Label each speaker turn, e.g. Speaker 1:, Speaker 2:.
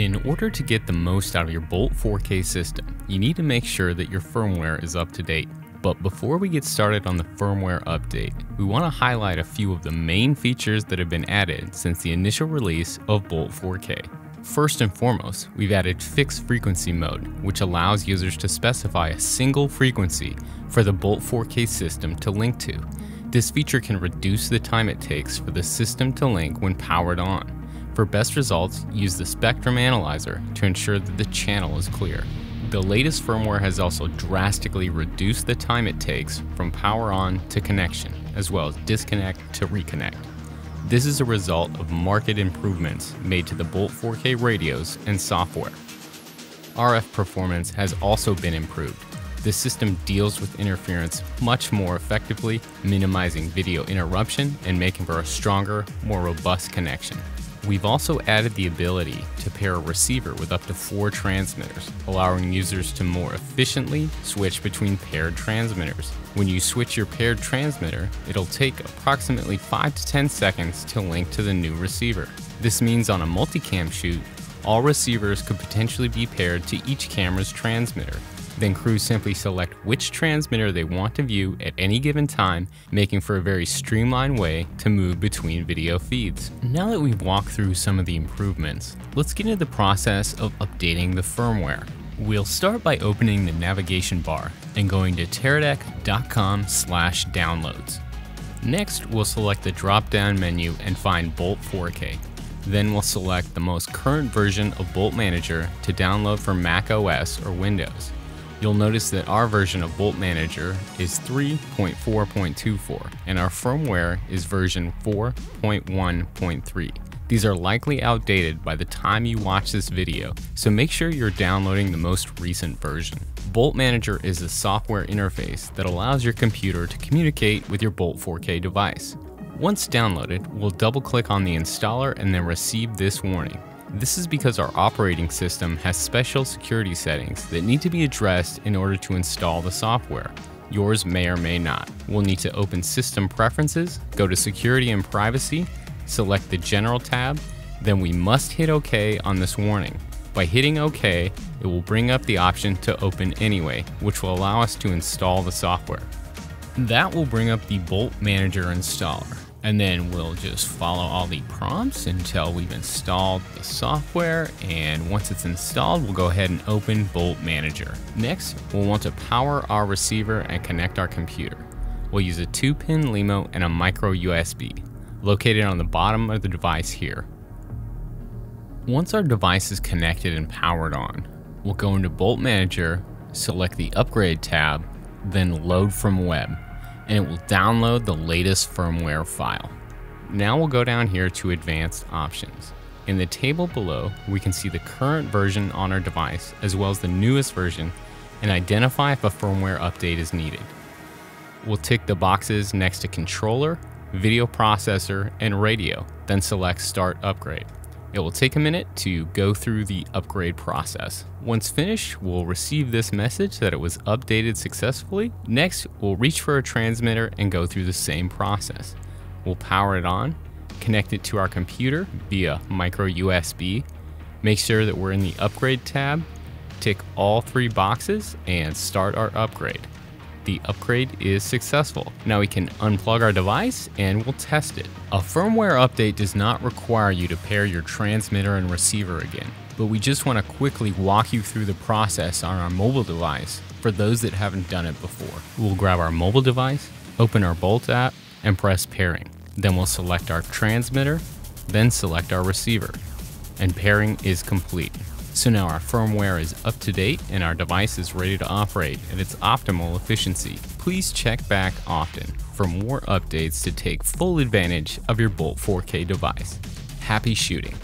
Speaker 1: In order to get the most out of your Bolt 4K system, you need to make sure that your firmware is up to date. But before we get started on the firmware update, we want to highlight a few of the main features that have been added since the initial release of Bolt 4K. First and foremost, we've added fixed frequency mode, which allows users to specify a single frequency for the Bolt 4K system to link to. This feature can reduce the time it takes for the system to link when powered on. For best results, use the Spectrum Analyzer to ensure that the channel is clear. The latest firmware has also drastically reduced the time it takes from power on to connection, as well as disconnect to reconnect. This is a result of market improvements made to the Bolt 4K radios and software. RF performance has also been improved. The system deals with interference much more effectively, minimizing video interruption and making for a stronger, more robust connection. We've also added the ability to pair a receiver with up to four transmitters, allowing users to more efficiently switch between paired transmitters. When you switch your paired transmitter, it'll take approximately 5 to 10 seconds to link to the new receiver. This means on a multicam shoot, all receivers could potentially be paired to each camera's transmitter, then crews simply select which transmitter they want to view at any given time, making for a very streamlined way to move between video feeds. Now that we've walked through some of the improvements, let's get into the process of updating the firmware. We'll start by opening the navigation bar and going to teradek.com slash downloads. Next, we'll select the drop-down menu and find Bolt 4K. Then we'll select the most current version of Bolt Manager to download for Mac OS or Windows you'll notice that our version of Bolt Manager is 3.4.24 and our firmware is version 4.1.3. These are likely outdated by the time you watch this video, so make sure you're downloading the most recent version. Bolt Manager is a software interface that allows your computer to communicate with your Bolt 4K device. Once downloaded, we'll double click on the installer and then receive this warning. This is because our operating system has special security settings that need to be addressed in order to install the software. Yours may or may not. We'll need to open System Preferences, go to Security and Privacy, select the General tab, then we must hit OK on this warning. By hitting OK, it will bring up the option to open anyway, which will allow us to install the software. That will bring up the Bolt Manager installer and then we'll just follow all the prompts until we've installed the software and once it's installed we'll go ahead and open Bolt Manager. Next we'll want to power our receiver and connect our computer. We'll use a 2-pin LEMO and a micro USB located on the bottom of the device here. Once our device is connected and powered on, we'll go into Bolt Manager, select the Upgrade tab, then Load from Web and it will download the latest firmware file. Now we'll go down here to Advanced Options. In the table below, we can see the current version on our device as well as the newest version and identify if a firmware update is needed. We'll tick the boxes next to Controller, Video Processor, and Radio, then select Start Upgrade. It will take a minute to go through the upgrade process. Once finished, we'll receive this message that it was updated successfully. Next, we'll reach for a transmitter and go through the same process. We'll power it on, connect it to our computer via micro USB, make sure that we're in the upgrade tab, tick all three boxes, and start our upgrade the upgrade is successful. Now we can unplug our device and we'll test it. A firmware update does not require you to pair your transmitter and receiver again, but we just want to quickly walk you through the process on our mobile device for those that haven't done it before. We'll grab our mobile device, open our Bolt app, and press pairing. Then we'll select our transmitter, then select our receiver, and pairing is complete. So now our firmware is up to date and our device is ready to operate at its optimal efficiency. Please check back often for more updates to take full advantage of your Bolt 4K device. Happy shooting!